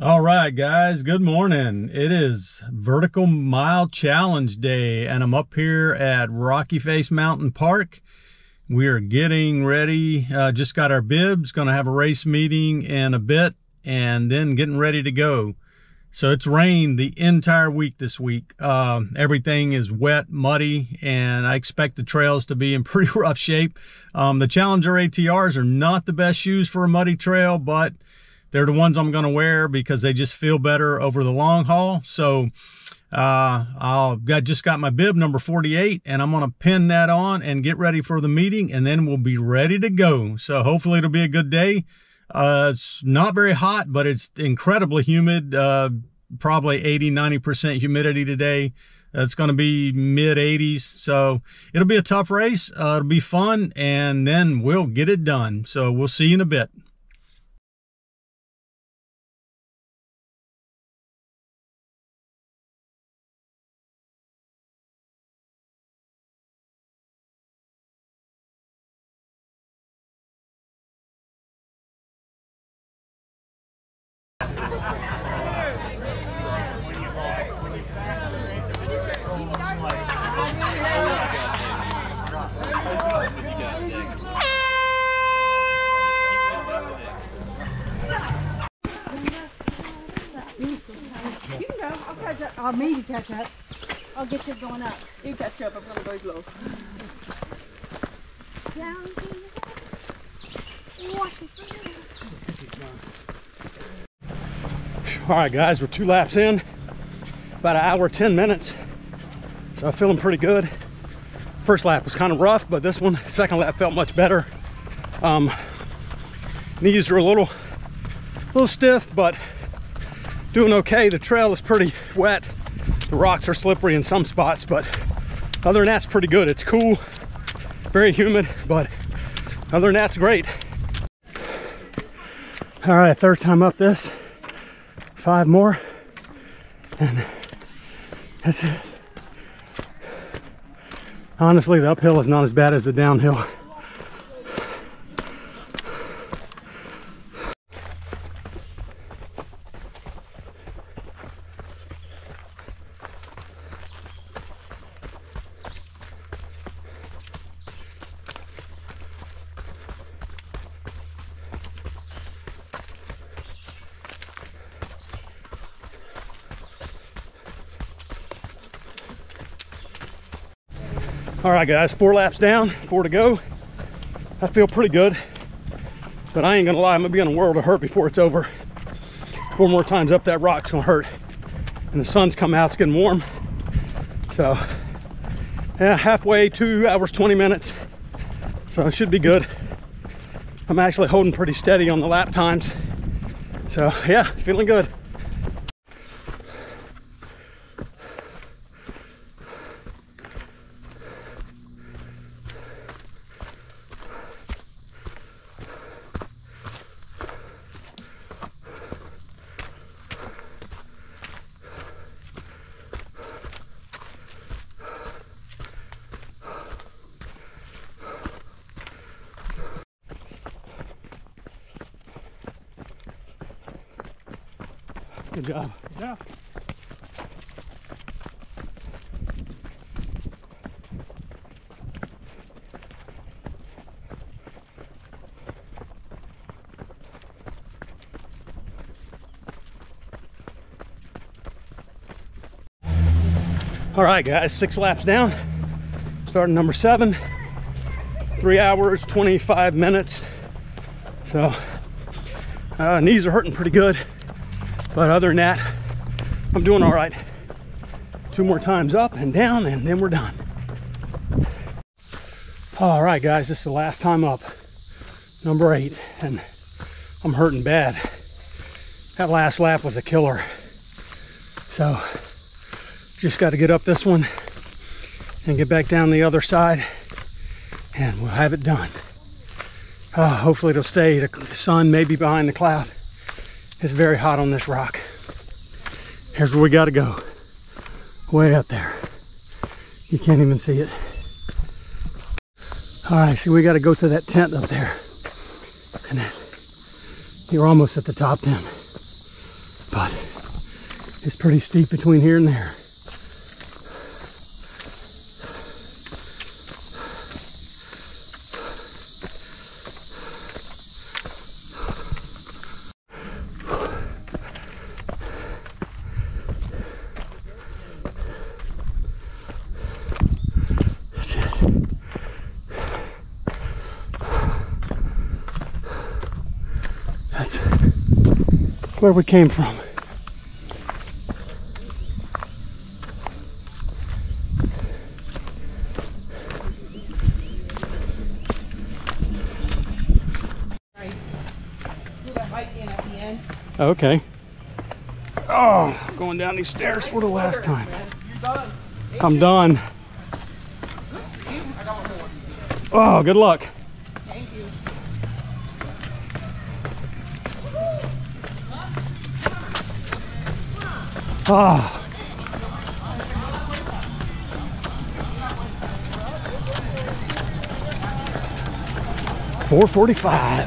All right, guys, good morning. It is Vertical Mile Challenge Day, and I'm up here at Rocky Face Mountain Park. We are getting ready, uh, just got our bibs, gonna have a race meeting in a bit, and then getting ready to go. So it's rained the entire week this week. Uh, everything is wet, muddy, and I expect the trails to be in pretty rough shape. Um, the Challenger ATRs are not the best shoes for a muddy trail, but they're the ones I'm going to wear because they just feel better over the long haul. So uh, I'll got just got my bib number 48 and I'm going to pin that on and get ready for the meeting and then we'll be ready to go. So hopefully it'll be a good day. Uh, it's not very hot, but it's incredibly humid. Uh, probably 80, 90% humidity today. It's going to be mid 80s. So it'll be a tough race. Uh, it'll be fun and then we'll get it done. So we'll see you in a bit. I'll you catch up. I'll get you going up. You catch up. I'm gonna go slow. Down. Watch this. All right, guys, we're two laps in, about an hour, 10 minutes. So I'm feeling pretty good. First lap was kind of rough, but this one, second lap felt much better. Um, knees are a little, a little stiff, but doing okay. The trail is pretty wet. The rocks are slippery in some spots, but other than that, it's pretty good. It's cool, very humid, but other than that, it's great. All right, third time up this five more and that's it honestly the uphill is not as bad as the downhill All right, guys, four laps down, four to go. I feel pretty good, but I ain't gonna lie, I'm gonna be in a world of hurt before it's over. Four more times up that rock's gonna hurt. And the sun's coming out, it's getting warm. So, yeah, halfway, two hours, 20 minutes. So it should be good. I'm actually holding pretty steady on the lap times. So yeah, feeling good. Good job. Yeah. All right, guys, six laps down. Starting number seven. Three hours, 25 minutes. So, uh, knees are hurting pretty good. But other than that, I'm doing all right. Two more times up and down, and then we're done. All right, guys, this is the last time up. Number eight, and I'm hurting bad. That last lap was a killer. So, just got to get up this one and get back down the other side, and we'll have it done. Uh, hopefully it'll stay. The sun may be behind the cloud. It's very hot on this rock. Here's where we got to go. Way up there. You can't even see it. All right, so we got to go to that tent up there. And then you're almost at the top then. but it's pretty steep between here and there. Where we came from. Okay. Oh, going down these stairs for the last time. I'm done. Oh, good luck. Ah. Four forty-five.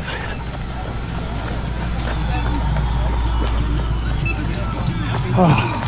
Ah.